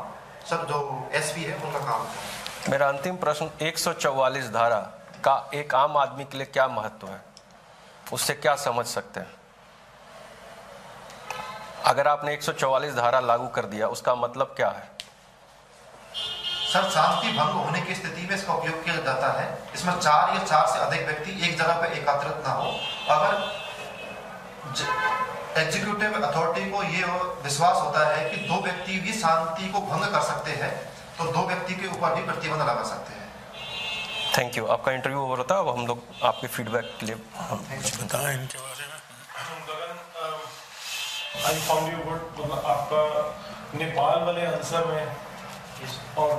सर जो एसपी है उनका काम होता है। मेरा अंतिम प्रश्न 144 धारा का एक आम आदमी के लिए क्या महत्व है? उससे क्या समझ सकते हैं? अगर आपने 144 धारा लागू कर दिया उसका मतलब क्या है? सर शांति भंग होने की स्थिति में इसका उपयोग किया जाता है। इसमें चार या चार से अधिक व्यक्ति एक जगह पर एकत्रित ना हो। अगर एग्जीक्यूटिव अथॉरिटी को ये विश्वास होता है कि दो व्यक्ति भी शांति को भंग कर सकते हैं तो दो व्यक्ति के ऊपर भी प्रतिबंध लगा सकते हैं। थैंक यू आपका इंटरव्यू ओवर होता है अब हम लोग आपके फीडबैक के लिए बताएँ इनके बारे में। Gagan I found you good मतलब आपका नेपाल वाले आंसर में और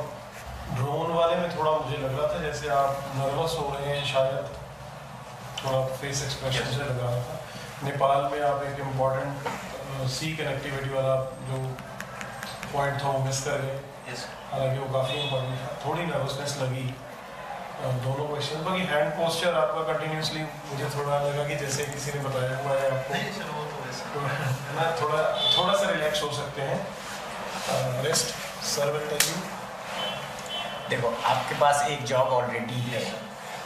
ड्रोन वाले में थोड़ा मुझे लग रहा था जैसे आप नर्वस हो रहे हैं शायद थोड़ा फेस एक्सप्रेशन से लग रहा था। नेपाल में आप एक इंपॉर्टेंट सी कनेक्टिविटी वाला जो पॉइंट था वो मिस कर गए। हालाँकि वो काफ़ी इम्पोर्टेंट था। थोड़ी नर्वसनेस लगी। दोनों क्वेश्चन बाकी हैंड पोस्चर आपका कंटिन्यूसली मुझे थोड़ा लगा कि जैसे किसी ने बताया हुआ है आपको। तो ना थोड़ा थोड़ा सा रिलैक्स हो सकते हैं। Rest sir will tell you देखो आपके पास एक जॉब ऑलरेडी है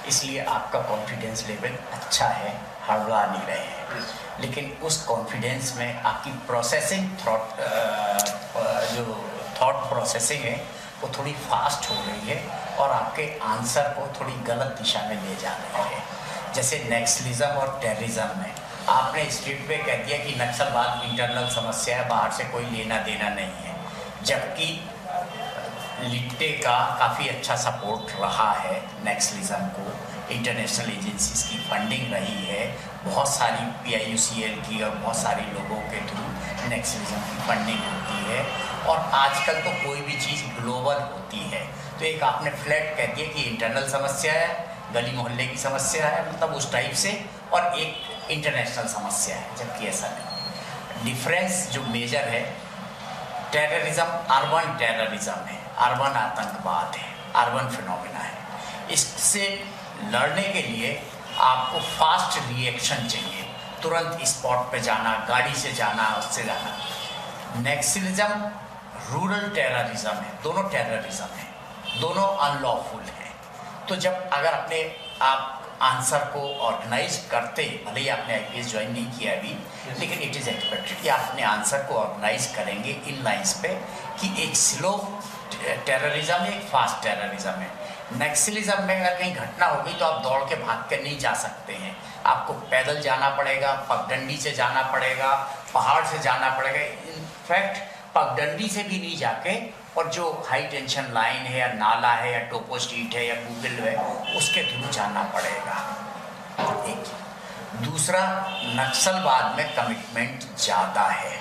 इसलिए आपका कॉन्फिडेंस लेवल अच्छा है। हड़बड़ा नहीं रहे हैं। लेकिन उस कॉन्फिडेंस में आपकी प्रोसेसिंग थॉट जो थॉट प्रोसेसिंग है, वो थोड़ी फास्ट हो रही है और आपके आंसर को थोड़ी गलत दिशा में ले जा रहे हैं। जैसे नेक्सलिज्म और टेररिज्म में। आपने स्ट्रीट पे कह दिया कि नक्सलवाद इंटरनल समस्या है, बाहर से कोई लेना देना नहीं है। जबकि लिट्टे का काफ़ी अच्छा सपोर्ट रहा है नेक्सलिज्म को। इंटरनेशनल एजेंसीज की फंडिंग रही है। बहुत सारी P I U C L की और बहुत सारे लोगों के थ्रू नेक्सलिज्म की फंडिंग होती है। और आजकल तो कोई भी चीज़ ग्लोबल होती है। तो एक आपने फ्लैट कह दिया कि इंटरनल समस्या है, गली मोहल्ले की समस्या है मतलब उस टाइप से, और एक इंटरनेशनल समस्या है, जबकि ऐसा नहीं। डिफरेंस जो मेजर है टेररिज्म अर्बन टेररिज्म है अर्बन आतंकवाद है अर्बन फिनोमिना है। इससे लड़ने के लिए आपको फास्ट रिएक्शन चाहिए। तुरंत स्पॉट पे जाना गाड़ी से जाना उससे जाना। नेक्सिलिज्म रूरल टेररिज्म है। दोनों टेररिज्म है। दोनों अनलॉफुल है। तो जब अगर अपने आप आंसर को ऑर्गेनाइज करते भले ही आपने आईपीएस ज्वाइन नहीं किया अभी लेकिन इट इज़ एक्सपेक्टेड कि आप अपने आंसर को ऑर्गेनाइज करेंगे इन लाइन्स पे कि एक स्लो टेररिज्म है एक फास्ट टेररिज्म है। नक्सलिज्म में अगर कहीं घटना हो गई तो आप दौड़ के भाग कर नहीं जा सकते हैं। आपको पैदल जाना पड़ेगा, पगडंडी से जाना पड़ेगा, पहाड़ से जाना पड़ेगा। इनफैक्ट पगडंडी से भी नहीं जाके और जो हाई टेंशन लाइन है या नाला है या टोपो स्ट्रीट है या गूगल है, उसके थ्रू जाना पड़ेगा। एक, दूसरा नक्सलवाद में कमिटमेंट ज़्यादा है।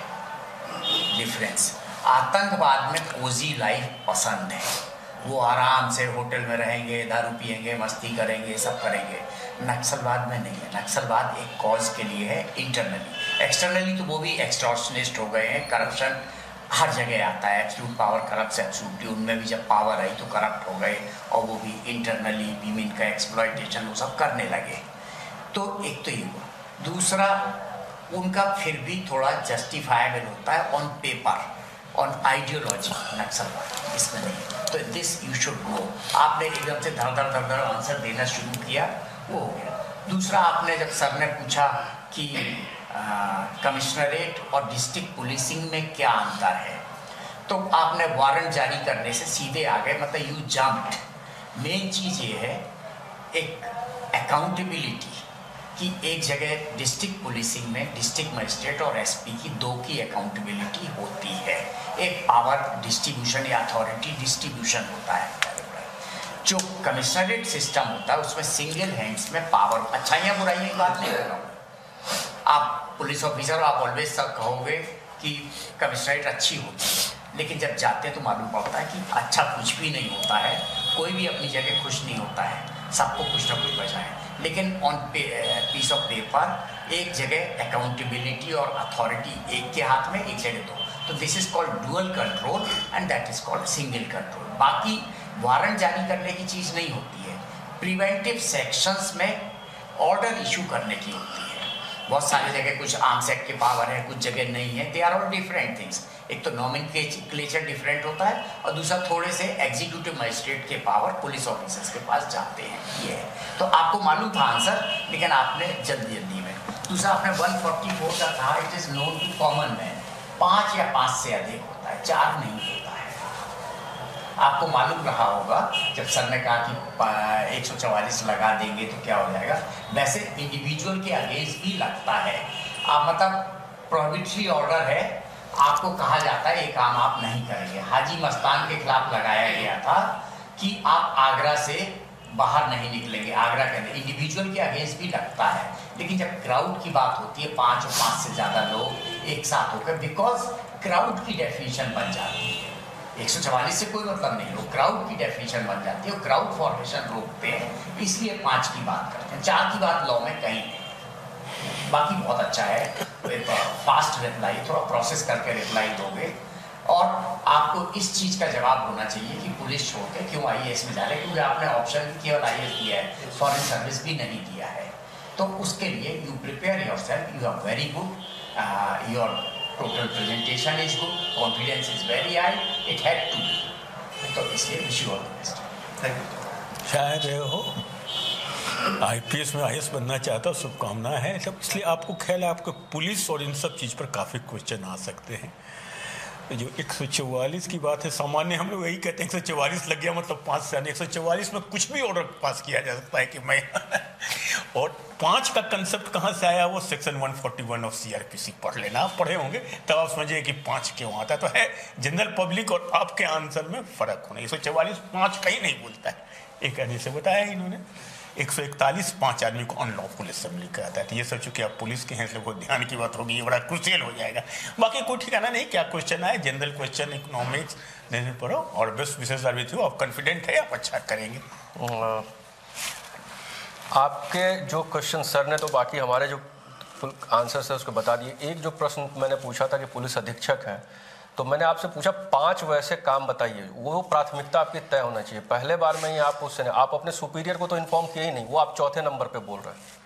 डिफरेंस आतंकवाद में कोजी लाइफ पसंद है। वो आराम से होटल में रहेंगे, दारू पियेंगे, मस्ती करेंगे, सब करेंगे। नक्सलवाद में नहीं है। नक्सलवाद एक कॉज के लिए है इंटरनली एक्सटर्नली तो वो भी एक्सटॉर्शनिस्ट हो गए हैं। करप्शन हर जगह आता है। एब्सलूट पावर करप्ट एब्सलूटली उनमें भी जब पावर आई तो करप्ट हो गए और वो भी इंटरनली वीमिन का एक्सप्लॉयटेशन वो सब करने लगे। तो एक तो ये हुआ। दूसरा, उनका फिर भी थोड़ा जस्टिफाइबल होता है ऑन पेपर ऑन आइडियोलॉजी नक्सलवाद। इसमें नहीं। तो दिस यू शुड नो आपने एकदम से धड़ धड़ धड़ आंसर देना शुरू किया, वो हो गया। दूसरा आपने जब सर ने पूछा कि कमिश्नरेट और डिस्ट्रिक्ट पुलिसिंग में क्या अंतर है तो आपने वारंट जारी करने से सीधे आ गए मतलब यू जम्प्ड मेन चीज़ ये है, एक अकाउंटेबिलिटी कि एक जगह डिस्ट्रिक्ट पुलिसिंग में डिस्ट्रिक्ट मजिस्ट्रेट और एसपी की दो की अकाउंटेबिलिटी होती है। एक पावर डिस्ट्रीब्यूशन या अथॉरिटी डिस्ट्रीब्यूशन होता है। जो कमिश्नरेट सिस्टम होता है, उसमें सिंगल हैंड्स में पावर अच्छाइयाँ बुराइयाँ की बात नहीं कर रहा हूँ। आप पुलिस ऑफिसर आप ऑलवेज सब कहोगे कि कमिश्नरेट अच्छी होती है। लेकिन जब जाते हैं तो मालूम पड़ता है कि अच्छा कुछ भी नहीं होता है। कोई भी अपनी जगह खुश नहीं होता है। सबको कुछ ना कुछ बचा है। लेकिन ऑन पीस ऑफ़ पेपर एक जगह अकाउंटेबिलिटी और अथॉरिटी एक के हाथ में, एक जगह दो। तो this is called dual control and that is called single control बाकी वारंट जारी करने की चीज़ नहीं होती है। प्रिवेंटिव सेक्शंस में ऑर्डर इशू करने की होती है। बहुत सारी जगह कुछ आर्म्स एक्ट के पावर है, कुछ जगह नहीं है। They are all different things एक तो नॉमिन क्लेचर डिफरेंट होता है और दूसरा थोड़े से एग्जीक्यूटिव मजिस्ट्रेट के पावर पुलिस ऑफिसर्स के पास जाते हैं। ये है। तो आपको मालूम था आंसर लेकिन आपने जल्दी जल्दी में। दूसरा, आपने 144 का कहा it is known to common man पाँच या पाँच से अधिक होता है, चार नहीं होता है। आपको मालूम रहा होगा, जब सर ने कहा कि एक लगा देंगे तो क्या हो जाएगा? वैसे इंडिविजुअल के अगेंस्ट भी लगता है। आप मतलब प्रोहिबिटरी ऑर्डर है आपको कहा जाता है, ये काम आप नहीं करेंगे। हाजी मस्तान के खिलाफ लगाया गया था कि आप आगरा से बाहर नहीं निकलेंगे। आगरा के अंदर इंडिविजुअल के अगेंस्ट भी लगता है। लेकिन जब क्राउड की बात होती है, पाँच और पाँच से ज़्यादा लोग एक साथ होकर बिकॉज़ क्राउड की डेफिनेशन बन जाती है। एक से कोई मतलब नहीं वो क्राउड की डेफिनेशन बन जाती है क्राउड फॉर्मेशन रोकते हैं। इसलिए पाँच की बात करते हैं। चार की बात लॉ में कहीं बाकी बहुत अच्छा है। फास्ट रिप्लाई थोड़ा प्रोसेस करके रिप्लाई दोगे। और आपको इस चीज़ का जवाब होना चाहिए कि पुलिस छोड़ के क्यों आई में जा रहे क्योंकि आपने ऑप्शन भी केवल आई दिया है फॉरेन सर्विस भी नहीं दिया है। तो उसके लिए you prepare yourself you are very good your total presentation is good, confidence is very high, it had to be. तो इसलिए wish you all the best thank you शायद हो? आईपीएस में आईएएस बनना चाहता हूँ शुभकामना है। सब इसलिए आपको ख्याल है, आपको पुलिस और इन सब चीज़ पर काफ़ी क्वेश्चन आ सकते हैं। जो एक सौ चौवालीस की बात है, सामान्य हम लोग यही कहते हैं, एक सौ चौवालीस लग गया मतलब पाँच से एक सौ चौवालीस में कुछ भी ऑर्डर पास किया जा सकता है कि मैं। [LAUGHS] और पाँच का कंसेप्ट कहाँ से आया, वो सेक्शन 141 ऑफ़ सीआरपीसी पढ़ लेना। आप पढ़े होंगे, तब आप समझिए कि पाँच क्यों आता है। तो है जनरल पब्लिक और आपके आंसर में फ़र्क होना। एक सौ चौवालीस पाँच का ही नहीं बोलता है। एक आदमी से बताया इन्होंने। एक सौ इकतालीस पाँच आदमी को अनलॉफुल असेंबली कराता है। तो ये सब चूँकि आप पुलिस के हैं, इसलिए बहुत ध्यान की बात होगी, ये बड़ा क्रुशियल हो जाएगा। बाकी कोई ठिकाना नहीं, क्या क्वेश्चन आए जनरल क्वेश्चन इकोनॉमिक्स देने पढ़ो और बेस्ट विशेष विथ यू आप कॉन्फिडेंट है, आप अच्छा करेंगे। आपके जो क्वेश्चन सर ने तो बाकी हमारे जो आंसर है, उसको बता दिए। एक जो प्रश्न मैंने पूछा था कि पुलिस अधीक्षक हैं तो मैंने आपसे पूछा पाँच वैसे काम बताइए वो प्राथमिकता आपकी तय होना चाहिए। पहले बार में ही आप उससे आप अपने सुपीरियर को तो इन्फॉर्म किए ही नहीं वो आप चौथे नंबर पे बोल रहे हैं।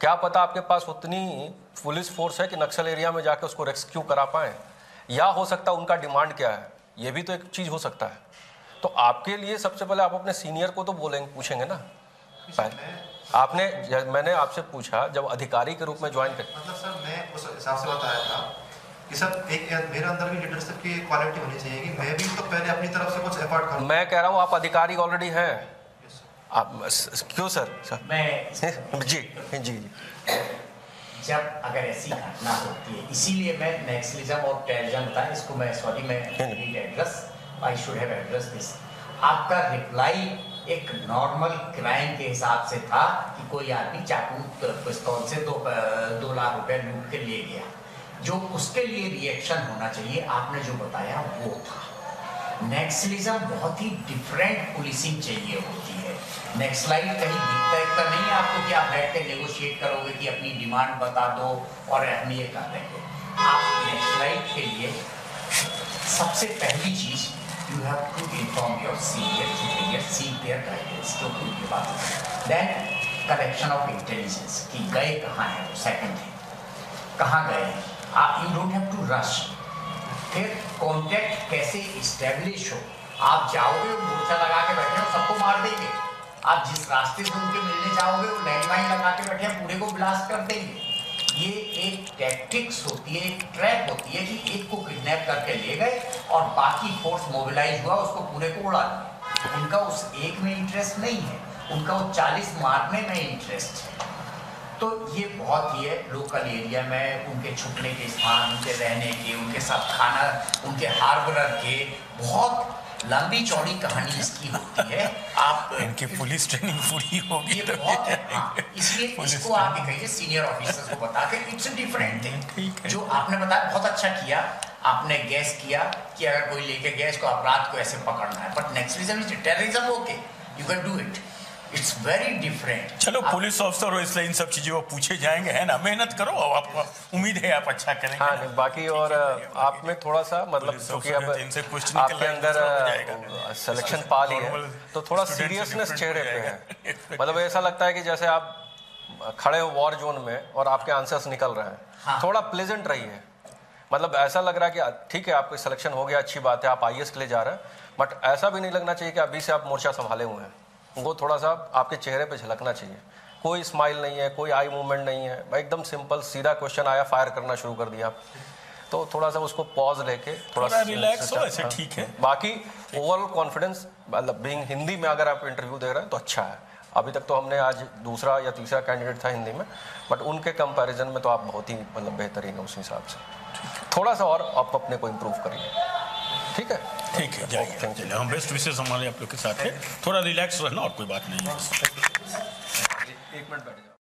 क्या पता आपके पास उतनी पुलिस फोर्स है कि नक्सल एरिया में जाकर उसको रेस्क्यू करा पाए? या हो सकता है उनका डिमांड क्या है? ये भी तो एक चीज़ हो सकता है। तो आपके लिए सबसे पहले आप अपने सीनियर को तो बोलेंगे पूछेंगे ना? आपने मैंने आपसे पूछा जब अधिकारी के रूप में ज्वाइन कर मतलब सर मैं उस हिसाब से बताया था कि सर एक मेरे अंदर भी लीडरशिप की क्वालिटी होनी चाहिए कि मैं भी तो पहले अपनी तरफ़ से कुछ एफर्ट करूँ। मैं कह रहा हूँ आप अधिकारी ऑलरेडी हैं। आप क्यों सर सर मैं जी जी जी। जब अगर ऐसी घटना होती है इसीलिए मैं नेक्सलिज्म और टेररिज्म था इसको मैं सॉरी मैं address I should have address this आपका रिप्लाई एक नॉर्मल क्राइम के हिसाब से था कि कोई आदमी चाकू पिस्तौल से दो दो लाख रुपए लूट के ले गया। जो उसके लिए रिएक्शन होना चाहिए, आपने जो बताया वो था। नेक्सलिज्म बहुत ही डिफरेंट पुलिसिंग चाहिए होती है। नेक्सलाइट कहीं दिखता इतना नहीं आपको कि आप बैठ कर नेगोशिएट करोगे कि अपनी डिमांड बता दो और अपनी ये कर देंगे आप नेक्सलाइट के लिए सबसे पहली चीज़ you have to inform your senior superior seek their guidance जो कि उनके पास देन कलेक्शन ऑफ़ इंटेलिजेंस कि गए कहाँ हैं? सेकंड है। कहाँ गए हैं? You don't have to rush फिर कॉन्टेक्ट कैसे इस्टेब्लिश हो? आप जाओगे मोर्चा लगा के बैठे हो सबको मार देंगे। आप जिस रास्ते से उनके मिलने जाओगे, वो लैंडमाइन लगा के बैठे हैं, पूरे को ब्लास्ट कर देंगे। ये एक टैक्टिक्स होती है, एक ट्रैप होती है कि एक को किडनैप करके ले गए और बाकी फोर्स मोबिलाइज हुआ, उसको पूरे को उड़ा दिया। उनका उस एक में इंटरेस्ट नहीं है। उनका वो चालीस मारने में इंटरेस्ट है। तो ये बहुत ही है लोकल एरिया में उनके छुपने के स्थान उनके रहने के उनके साथ खाना उनके हार्बर के बहुत लंबी चौड़ी कहानी इसकी होती है। आप [LAUGHS] इनकी पुलिस ट्रेनिंग पूरी होगी तो। बहुत है हाँ, इसलिए इसको आप कहिए सीनियर ऑफिसर्स को बता के इट्स डिफरेंट थिंग जो आपने बताया बहुत अच्छा किया आपने गैस किया कि अगर कोई लेके गया इसको अपराध को ऐसे पकड़ना है। But next is terrorism okay you can do it it's very different चलो पुलिस ऑफिसर हो इसलिए इन सब चीज़ों को पूछे जाएँगे है ना? मेहनत करो अब आपको उम्मीद है आप अच्छा करेंगे हाँ नहीं बाकी और आप में थोड़ा सा मतलब क्योंकि अब इनसे क्वेश्चन आपके अंदर सिलेक्शन पा ली है तो थोड़ा सीरियसनेस चेहरे पे है। मतलब ऐसा लगता है कि जैसे आप खड़े हो वॉर जोन में और आपके आंसर्स निकल रहे हैं। हाँ। थोड़ा प्लेजेंट रही है मतलब ऐसा लग रहा है कि ठीक है आपका सिलेक्शन हो गया अच्छी बात है आप आई के लिए जा रहे हैं बट ऐसा भी नहीं लगना चाहिए कि अभी से आप मोर्चा संभाले हुए हैं। वो थोड़ा सा आपके चेहरे पे झलकना चाहिए। कोई स्माइल नहीं है कोई आई मूवमेंट नहीं है। एकदम सिंपल सीधा क्वेश्चन आया फायर करना शुरू कर दिया। तो थोड़ा सा उसको पॉज लेके थोड़ा, थोड़ा रिलैक्स हो ऐसे ठीक है। बाकी ओवरऑल कॉन्फिडेंस मतलब बीइंग हिंदी में अगर आप इंटरव्यू दे रहे हैं तो अच्छा है। अभी तक तो हमने आज दूसरा या तीसरा कैंडिडेट था हिंदी में बट उनके कंपैरिजन में तो आप बहुत ही मतलब बेहतरीन है उस हिसाब से। थोड़ा सा और आप अपने को इम्प्रूव करिए। ठीक है? ठीक है जाइए। चलिए हम बेस्ट विशेष हमारे आप लोग के साथ है। थोड़ा रिलैक्स रहना और कोई बात नहीं है। एक मिनट बैठ